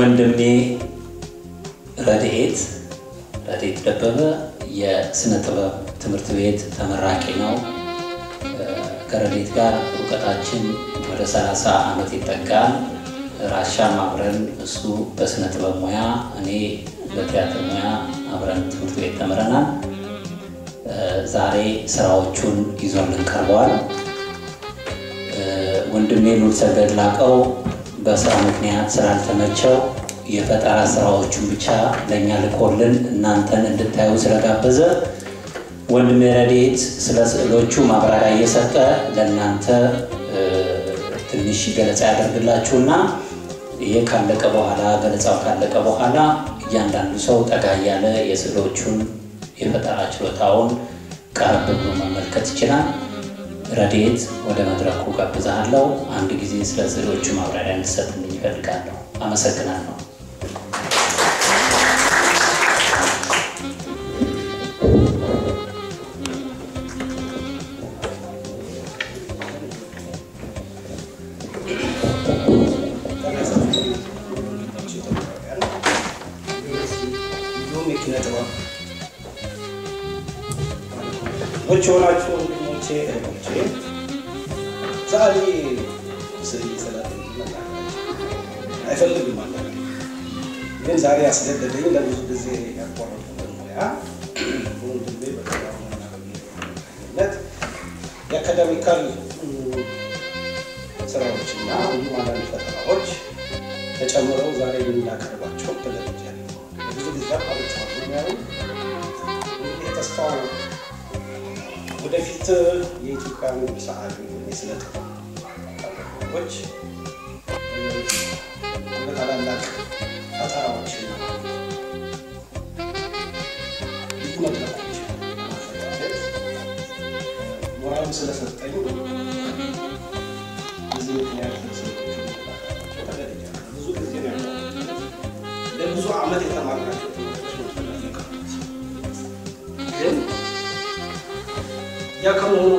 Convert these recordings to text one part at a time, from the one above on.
ወንድሜ ረድኤት ረድኤት ደበበ የስነ ጥበብ ትምህርት ቤት ተመራቂ ነው። ከረድኤት ጋር እውቀታችን ወደ 30 ዓመት ይጠጋል። ራሻም አብረን እሱ በስነ ጥበብ ሙያ እኔ በቲያትር ሙያ አብረን ትምህርት ቤት ተምረናል። ዛሬ ስራዎቹን ይዞልን ቀርበዋል። ወንድሜ ሉልሰገድ ላቀው በስራ ምክንያት ስላልተመቸው የፈጠራ ስራዎቹን ብቻ ለእኛ ልኮልን እናንተን እንድታዩ ስለጋበዘ ወንድሜ ረድኤት ስለ ስዕሎቹ ማብራሪያ እየሰጠ ለእናንተ ትንሽ ገለጻ ያደርግላችሁና ይሄ ካለቀ በኋላ ገለጻው ካለቀ በኋላ እያንዳንዱ ሰው ጠጋ እያለ የስዕሎቹን የፈጠራ ችሎታውን ቀረብ ብሎ መመልከት ይችላል። ረድኤት ወደ መድረኩ ጋብዛለሁ። አንድ ጊዜ ስለ ስዕሎቹ ማብራሪያ እንድሰጥልኝ ይፈልጋለሁ። አመሰግናለሁ። ዎች የሆናችሁ የአካዳሚካል ስራዎችና እንዲሁም አንዳንድ ፈጠራዎች ተጨምረው ዛሬ የምናቀርባቸው ተገድጃለሁ። ብዙ ጊዜ ምክንያቱም የተስፋው ወደፊት የኢትዮጵያ ሰዓሊ የስነ ጥበቦች በታላላቅ ፈጠራዎች ልዩ ሞራሉ ስለሰጠኝ በዚህ ምክንያት ብዙ ጊዜ ለብዙ ዓመት የተማርናቸው ግን ያ ከመሆኑ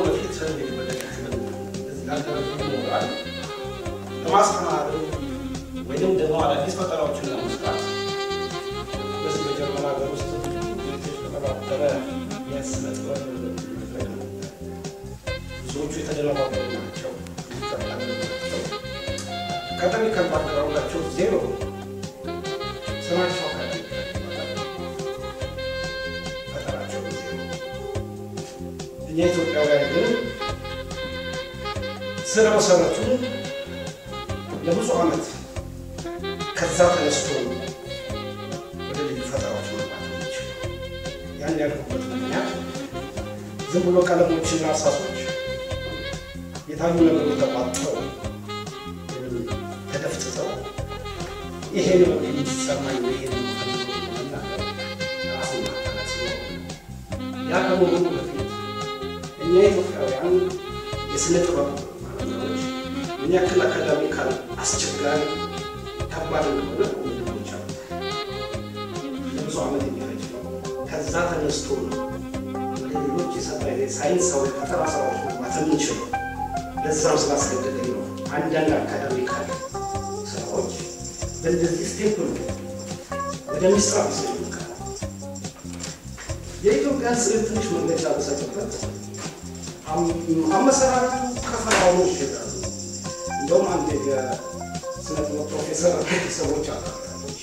አካዳሚካል ባክግራውንዳቸው ዜሮ ስማቸው እኛ ኢትዮጵያውያን ግን ስለ መሰረቱ ለብዙ ዓመት ከዛ ተነስቶ ወደ ልዩ ፈጠራዎች መግባት ያን ያልኩበት ምክንያት ዝም ብሎ ቀለሞችና እርሳሶች የታዩ ነገሮች ተቋጥረው ይሄ ነው ይሄ ነው ያ ከመሆኑ በፊት እኛ ኢትዮጵያውያን የስነ ጥበብ ባለሙያዎች ምን ያክል አካዳሚካል አስቸጋሪ ከባድ እንደሆነ ወንድሞች አሉ። ለብዙ ዓመት የሚፈጅ ነው። ከዛ ተነስቶ ነው ወደ ሌሎች ሳይንሳዊ ፈጠራ ስራዎች መግባት የምንችለው። ለዛም ስላስገደደኝ ነው አንዳንድ ስራዎች በእንደዚህ ስቴፕ ነው ወደ ሚስጥራ ስ የኢትዮጵያን ስዕል ትንሽ መግለጫ በሰጥበት አመሰራረቱ ከፈራዎች ይላሉ። እንደውም አንድ የስነ ጥበብ ፕሮፌሰር ሰዎች አካታሎች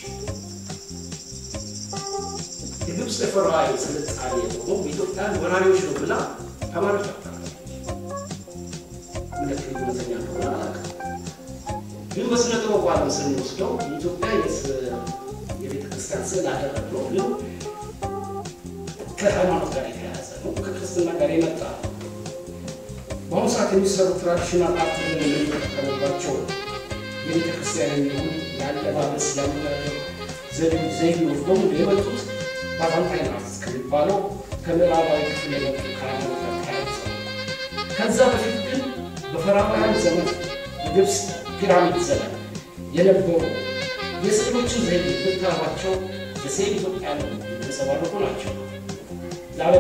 የግብፅ የፈርዖናዊ ስልጣኔ የሆኑ በኢትዮጵያን ወራሪዎች ነው ብላ ተማሪዎች አካታለች። ምልክት እውነተኛ እንደሆነ አላውቅም። ግን በስነ ጥበብ ስንወስደው የኢትዮጵያ የቤተ ክርስቲያን ስዕል አደረግነው ግን ከሃይማኖት ጋር የተያያዘ ነው። ከክርስትና ጋር የመጣ ነው። በአሁኑ ሰዓት የሚሰሩ traditional art የምንጠቀምባቸው የቤተ ክርስቲያን የሚሆኑ የአለባበስ የአመጋገብ ዘይቤዎች በሙሉ የመጡት Byzantine art ከሚባለው ከምዕራባዊ ክፍል የመጡ ከሃይማኖት ጋር ተያያዘ ከዛ በፊት ግን በፈራውያን ዘመን የግብፅ ፒራሚድ ዘመን የነበሩ የስዕሎችን ዘይቤ ብታዩዋቸው የሴም ኢትዮጵያን የተንጸባረቁ ናቸው።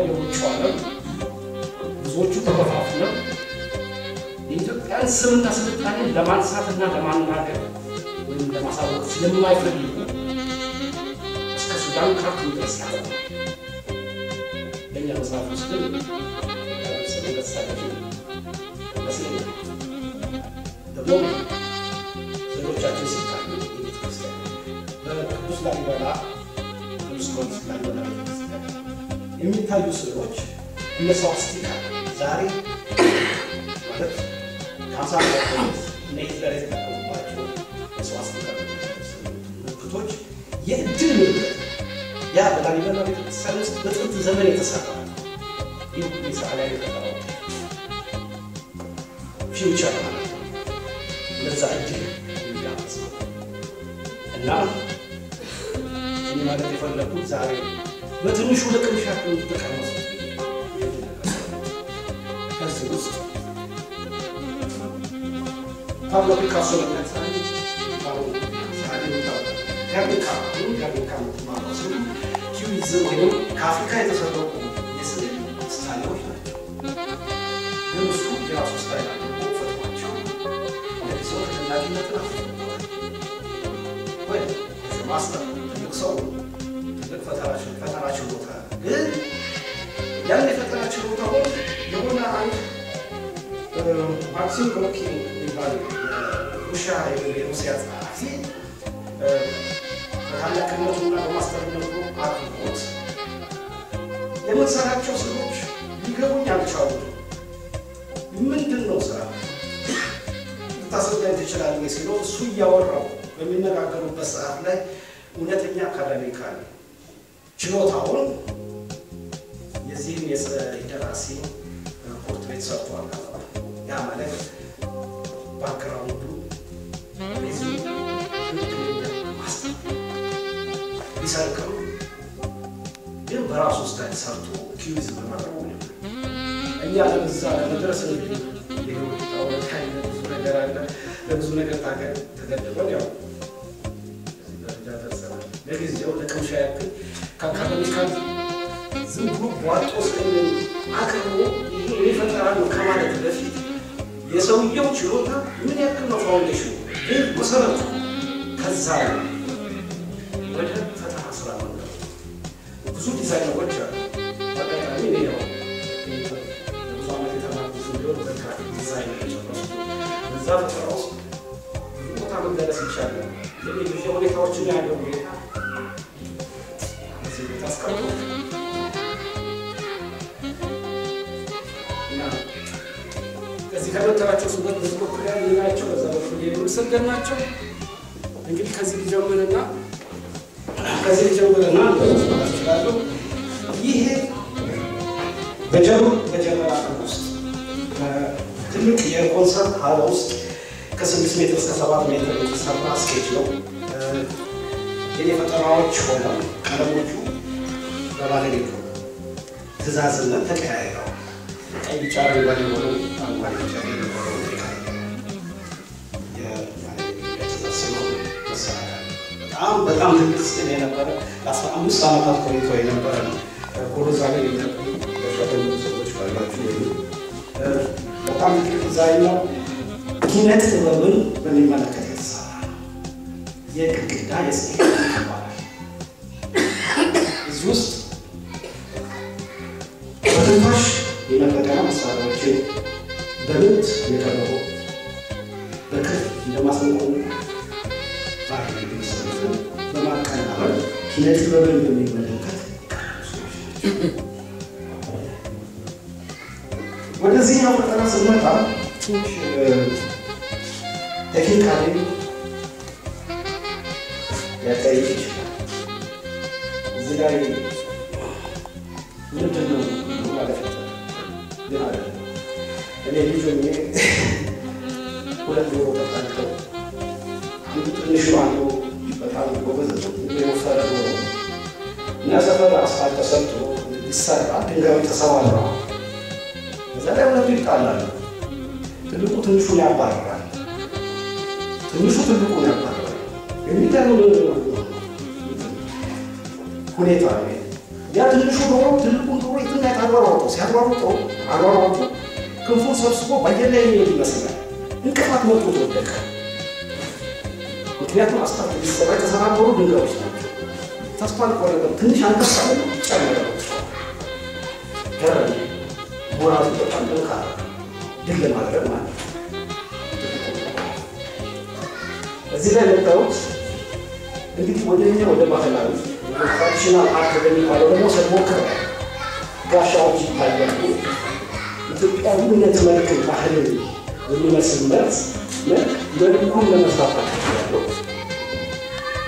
የውጭ ዓለም ብዙዎቹ ተከፋፍለው የኢትዮጵያን ስምና ስልጣኔ ለማንሳትና ለማናገር ይህንን ለማሳወቅ ስለማይፈልጉ እስከ ሱዳን ካርቱም ድረስ ያቆማል። በእኛ መጽሐፍ ውስጥ ግን ስለተሳለች ይመስለኛል ደግሞ ዘሮቻችን ሲታዩ የቤተክርስቲያን በቅዱስ ላሊበላ ቅዱስ ጊዮርጊስ ላሊበላ ቤተክርስቲያን የሚታዩ ስዕሎች እነ ስዋስቲካ ዛሬ ማለት ዓመት በፊት እነ የተጠቀሙባቸው የስዋስቲካ ምልክቶች የእድል ምልክት ያ በላሊበላ ቤተክርስቲያን ውስጥ በጥንት ዘመን የተሰራ ፊውቸር ማለት ነው። ለዛ እድል እና እኔ ማለት የፈለኩት ዛሬ በትንሹ ለቅምሻ ተቀመሱ ከዚህ ውስጥ ፓብሎ ፒካሶ ከአፍሪካ የተሰረቁ ስታይሎች ናቸው። ማስተር ትልቅ ሰው ትልቅ ፈጠራ ችሎታ ግን ያን የፈጠራ ችሎታውን የሆነ አንድ ማክሲም ጎርኪ የሚባል ሩሻ የሩሲያ ጸሐፊ በታላቅነቱና በማስተርነቱ አክብሮት የምንሰራቸው ስሎች ሊገቡኝ አልቻሉ። ምንድን ነው ስራ? ልታስረዳኝ ትችላለህ ሲለው እሱ እያወራው በሚነጋገሩበት ሰዓት ላይ እውነተኛ academical ችሎታውን የዚህም የደራሲ portrait ሰርቷል። ያ ማለት background ኡ ቢሰርቅም ግን በራሱ style ሰርቶ ኪዩዝ በማቅረቡ እኛ ለዛ ለመድረስ ብዙ ነገር አለ። ለብዙ ነገር ተገድበን ያው ከአካደሚካል ዝም ብሎ ቧጦ ስለ አቅርቦ ይሄ የፈጠራ ነው ከማለት በፊት የሰውየው ችሎታ ምን ያክል ነው ፋውንዴሽኑ ግን መሰረቱ ከዛ ነው ወደ ፈጠራ ስራ መ ብዙ ዲዛይነሮች አሉ። በአጋጣሚ እኔ ያው ብዙ ዓመት የተማርኩት ቢሆን በግራፊክ ዲዛይን ጨረሱ። በዛ ፈጠራ ውስጥ ቦታ መደረስ ይቻላል። ሁኔታዎችን ያለው ሁኔታ ከዚህ ከመጠራቸው ሰዎች በዚህ በኩል ያሉ በዛ በኩል የምስርገን ናቸው። እንግዲህ ከዚህ ሊጀምርና ከዚህ ሊጀምርና ይችላሉ። ይሄ በጀሩ በጀመራ ውስጥ ትልቅ የኮንሰርት ሀል ውስጥ ከስድስት ሜትር እስከ ሰባት ሜትር የተሰራ ስኬች ነው። የኔ ፈጠራዎች ሆነው ቀለሞቹ በባለቤቱ ትእዛዝነት ተቀያይረው ቀይ ቢጫ አረንጓዴ የሆነው አረንጓዴ ቢጫ በጣም በጣም ስዕል የነበረ ለአስራ አምስት ዓመታት ቆይቶ የነበረ ነው። ጎሎዛ ላይ በሸገሩ ሰዎች ካላችሁ በጣም ዲዛይን ነው። ኪነት ጥበብን በሚመለከት የተሰራ የግድግዳ የስዕል ይባላል። እዚህ ውስጥ በትንፋሽ የመጠቀሚያ መሳሪያዎችን በምት የቀረቡ በክር እንደማሰንቆ በማቀናበር ኪነ ጥበብን በሚመለከት ወደዚህኛው ፈጠራ ስንመጣ ትንሽ ቴክኒካሊ ሊያጠይቅ ይችላል። እዚህ ላይ እኔ ልጅ ሁለት ዶሮ ተጣልተው አንዱ ነው፣ አንዱ በጣም ጎበዝ የወፈረ ዶሮ እና ሰፈር አስፋልት ተሰርቶ ይሰራ ድንጋዮች ተሰባብረዋል። እዛ ላይ ሁለቱ ይጣላሉ። ትልቁ ትንሹን ያባርራል፣ ትንሹ ትልቁን ያባርራል። የሚገርም ሁኔታ ያ ትንሹ ዶሮ ትልቁን ዶሮ የትና ያታሯሯጡ ሲያሯሩጡ አሯሯጡ ክንፉን ሰብስቦ በአየር ላይ የሚሄድ ይመስላል። እንቅፋት መጥቶ ተወደቀ። ምክንያቱም አስፋልት ሊሰራ የተሰራበሩ ድንጋዮች ናቸው። ተስፋ አልቆረጠም። ትንሽ አንከሳ ጨመረ ገረመኝ። ሞራሉ በጣም ጠንካራ ድል ለማድረግ ማለት ነው። እዚህ ላይ የምታዩት እንግዲህ ወደ እኛ ወደ ባህላዊ traditional art ወደሚባለው ደግሞ ስንሞክር ጋሻዎች ይታያሉ። ኢትዮጵያዊነት መልክ ባህልን የሚመስል መልክ መልኩን ለመስራት ያለው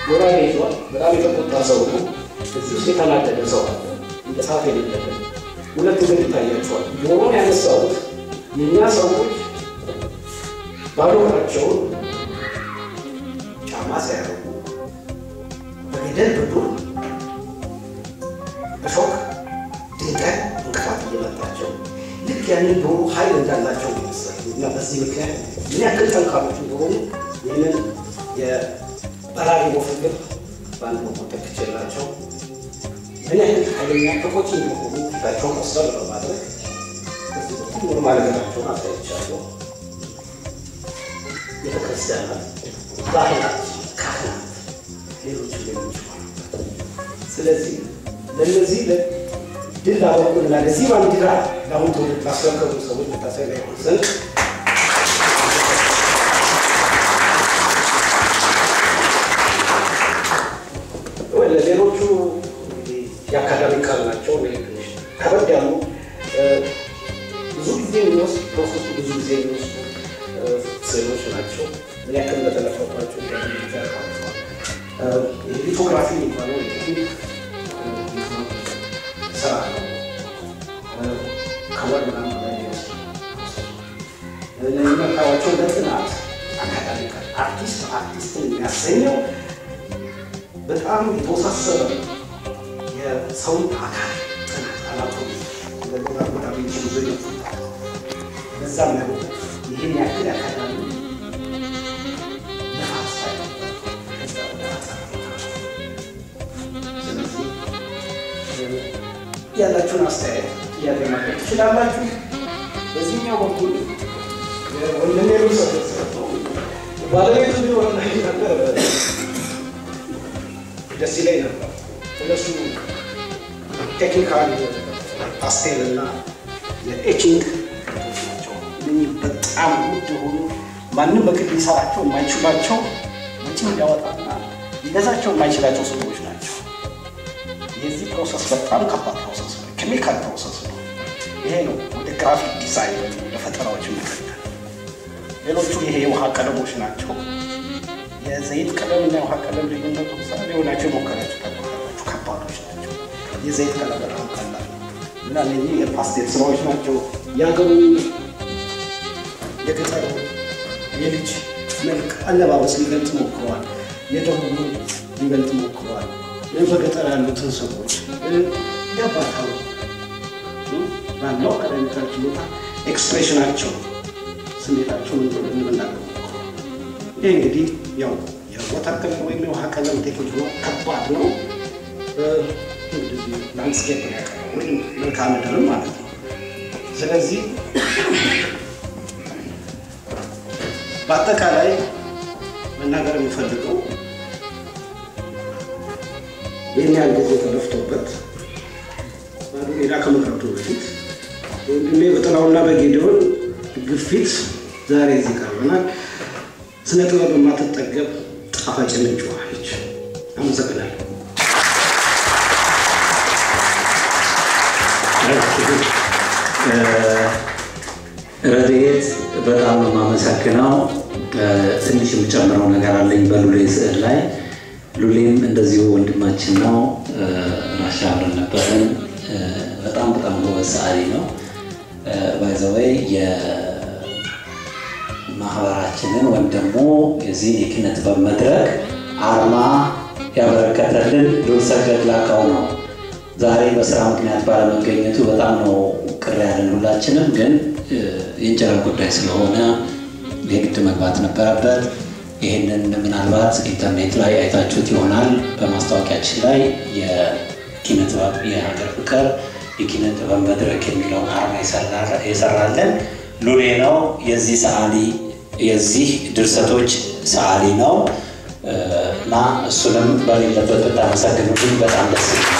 ጎራዴ ይዟል። በጣም የተቆጣ ሰው ነው። እዚህ ውስጥ የተናደደ ሰው አለ። እንደ ሰዓት የሌለበት ሁለት እግር ይታያቸዋል። ጆሮን ያነሳሁት የእኛ ሰዎች ባዶ እግራቸውን ጫማ ሳያደርጉ በገደል በዱር ያንን ዶሮ ኃይል እንዳላቸው ይመስላል እና በዚህ ምክንያት ምን ያክል ጠንካሮች እንደሆኑ ይህንን የበራሪ ወፍ እግር በአንድ በኩል ተክቼላቸው ምን ያክል ኃይለኛ ክፎች እንደሆኑ ፊታቸውን ቆሰል በማድረግ በዚህ በኩል አሳይቻለሁ። ቤተክርስቲያናት፣ ባህላት፣ ካህናት፣ ሌሎች ሌሎች ስለዚህ ለእነዚህ ድል ላበቁና ለዚህ ባንዲራ ለአሁን ትውልድ ላስረከቡ ሰዎች መታሰቢያ ይሆን ዘንድ የሚመካዋቸው ለጥናት አርቲስት አርቲስትን የሚያሰኘው በጣም የተወሳሰበ የሰውን አካል ጥናት በዛም ይህን ያክል አካዳሚ ያላችሁን አስተያየት ጥያቄ ማድረግ ትችላላችሁ። በዚህኛው በኩል ወንድሜ ባለቤቱ ቢሆን ነበር ደስ ይለኝ ነበር። እነሱ technical pastel እና የ etching ናቸው። በጣም ውድ የሆኑ ማንም በግል ሊሰራቸው የማይችላቸው ወጪ ሊያወጣና ሊገዛቸው የማይችላቸው ሰዎች ናቸው። የዚህ process በጣም ከባድ process ነው። chemical process ነው። ይሄ ነው ወደ graphic design ወደ ፈጠራዎች ሌሎቹ ይሄ የውሃ ቀለሞች ናቸው። የዘይት ቀለም እና የውሃ ቀለም ልዩነቱ ምሳሌ ሊሆናቸው የሞከራቸው ታውቃላችሁ፣ ከባዶች ናቸው። የዘይት ቀለም በጣም ቀላል እና እነዚህ የ pastel ስራዎች ናቸው። የሀገሩ የገጠሩ የልጅ መልክ አለባበስ ሊገልጽ ሞክረዋል። የደቡቡ ሊገልጽ ሞክረዋል። በገጠር ያሉትን ሰዎች ያባታሉ ባለው academical ችሎታ expression ኣቸው ስሜታቸውን እንደምናገሩ ይህ እንግዲህ ያው የ water color ወይም የውሃ ቀለም ቴክኒክ ነው። ከባድ ነው። landscape ወይም መልክዓ ምድርም ማለት ነው። ስለዚህ በአጠቃላይ መናገር የሚፈልገው ይህን ያህል ጊዜ ተለፍቶበት ባዶ ሜዳ ከመቅረቱ በፊት ወንድሜ በጥላውና በጌዲዮን ግፊት ዛሬ እዚህ ቀርበናል። ስነ ጥበብ የማትጠገብ ጣፋጭ ውሃለች። አመሰግናለሁ። ረድኤት በጣም ነው የማመሰግነው። ትንሽ የምጨምረው ነገር አለኝ በሉሌ ስዕል ላይ። ሉሌም እንደዚሁ ወንድማችን ነው። ራሻ አብረን ነበርን። በጣም በጣም ጎበዝ ሰዓሊ ነው። by the way የማህበራችንን ወይም ደግሞ የዚህ የኪነ ጥበብ መድረክ አርማ ያበረከተልን ሉልሰገድ ነው። ዛሬ በስራ ምክንያት ባለመገኘቱ በጣም ነው ቅር ያለን ሁላችንም። ግን የእንጀራ ጉዳይ ስለሆነ የግድ መግባት ነበረበት። ይህንን ምናልባት ኢንተርኔት ላይ አይታችሁት ይሆናል። በማስታወቂያችን ላይ የኪነ ጥበብ የሀገር ፍቅር የኪነ ጥበብ መድረክ የሚለውን አርማ የሰራለን ሉሌ ነው። የዚህ ሰዓሊ የዚህ ድርሰቶች ሰዓሊ ነው። እና እሱንም በሌለበት ብታመሰግኑልኝ በጣም ደስ ይላል።